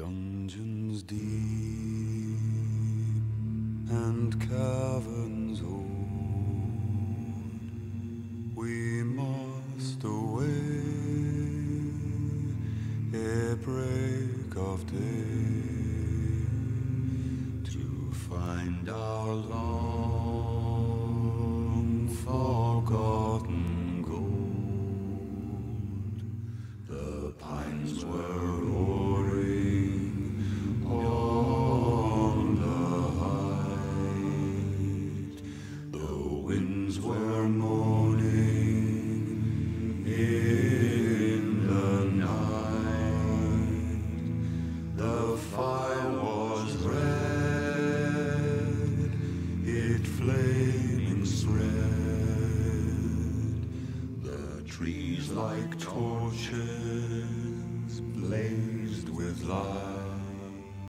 dungeons deep and caverns old, we must away ere break of day to find our long trees like torches blazed with light.